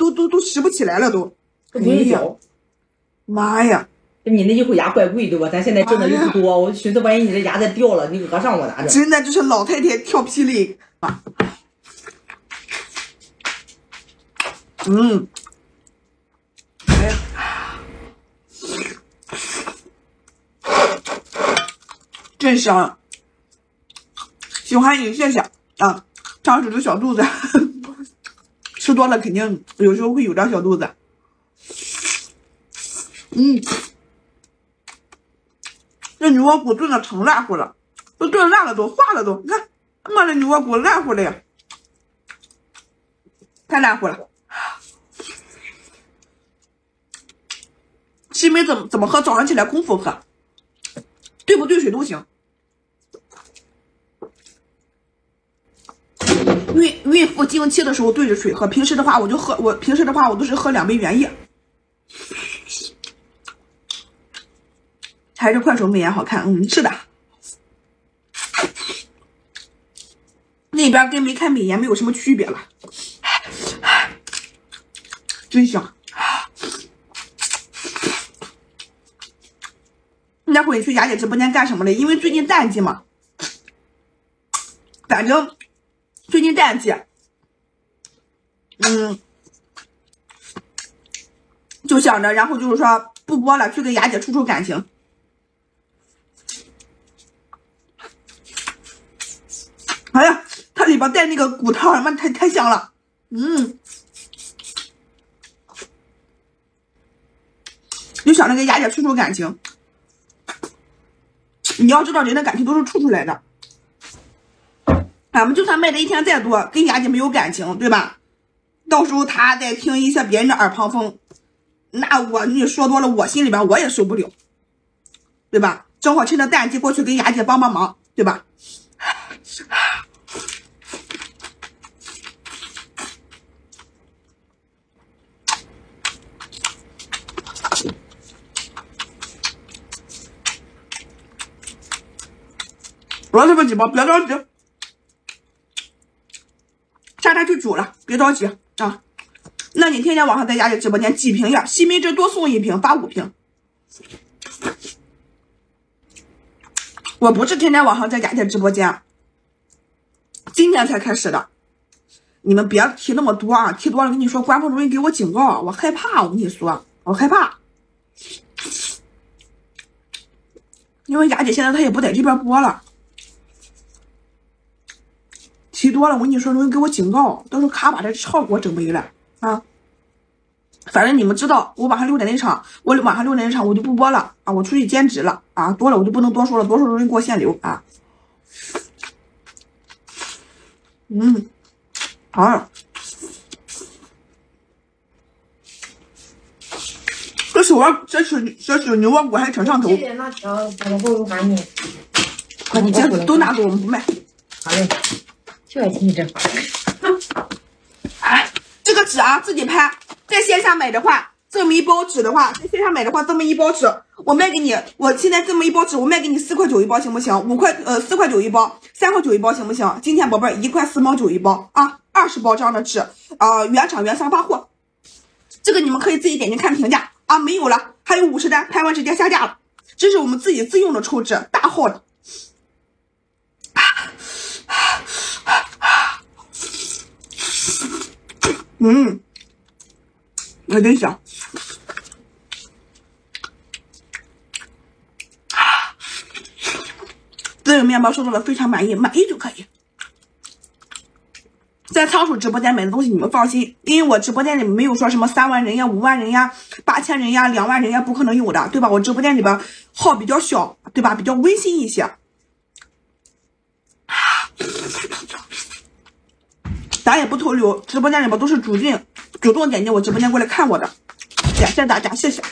都都都拾不起来了，都。都不用嚼。妈呀！你那一口牙怪贵对吧？咱现在挣的又不多，我寻思万一你这牙再掉了，你讹上我咋整？真的就是老太太跳霹雳啊！嗯，哎呀，真香！喜欢你，谢谢啊！长水的小肚子，吃多了肯定有时候会有点小肚子。嗯，这牛窝骨炖的成烂乎了，都炖烂了，都化了都。你看，妈的牛窝骨烂乎了呀，太烂乎了。西梅怎么怎么喝？早上起来空腹喝，兑不兑水都行。孕妇经期的时候兑着水喝，平时的话我就喝，我平时的话我都是喝两杯原液。还是快手美颜好看，嗯，是的。那边跟没开美颜没有什么区别了，真香。那会去雅姐直播间干什么嘞？因为最近淡季嘛，反正最近淡季，嗯，就想着，然后就是说不播了，去跟雅姐处处感情。哎呀，它里边带那个骨汤，妈太太香了，嗯，就想着跟雅姐处处感情。你要知道，人的感情都是处出来的。俺们就算卖的一天再多，跟雅姐没有感情，对吧？到时候他再听一些别人的耳旁风，那我你说多了，我心里边我也受不了，对吧？正好趁着淡季过去跟雅姐帮帮忙，对吧？我这么几包，别着急，下单去煮了，别着急啊。那你天天晚上在雅姐直播间几瓶呀？西梅汁多送一瓶，发五瓶。我不是天天晚上在雅姐直播间，今天才开始的。你们别提那么多啊，提多了跟你说，官方容易给我警告，我害怕。我跟你说，我害怕，因为雅姐现在她也不在这边播了。提多了，我跟你说，容易给我警告，到时候咔把这号给我整没了啊！反正你们知道，我晚上六点那场，我晚上六点那场我就不播了啊！我出去兼职了啊！多了我就不能多说了，多说容易给我限流啊！嗯，好，这手窝，这手这手牛窝骨还挺上头。那条我不还你，快你这都拿走，我们不卖。好嘞。就爱听你这话。哎，这个纸啊，自己拍。在线下买的话，这么一包纸的话，在线下买的话，这么一包纸，我卖给你。我现在这么一包纸，我卖给你四块九一包，行不行？五块，呃，四块九一包，三块九一包，行不行？今天宝贝儿一块四毛九一包啊，二十包这样的纸啊，原厂原箱发货。这个你们可以自己点进看评价啊，没有了，还有五十单，拍完直接下架了。这是我们自己自用的抽纸，大号的。嗯，有点香。这个面包收到了，非常满意，满意就可以。在仓鼠直播间买的东西，你们放心，因为我直播间里没有说什么三万人呀、五万人呀、八千人呀、两万人呀，不可能有的，对吧？我直播间里边号比较小，对吧？比较温馨一些。咱也不偷溜，直播间里边都是主进主动点进我直播间过来看我的，感谢大家，谢谢。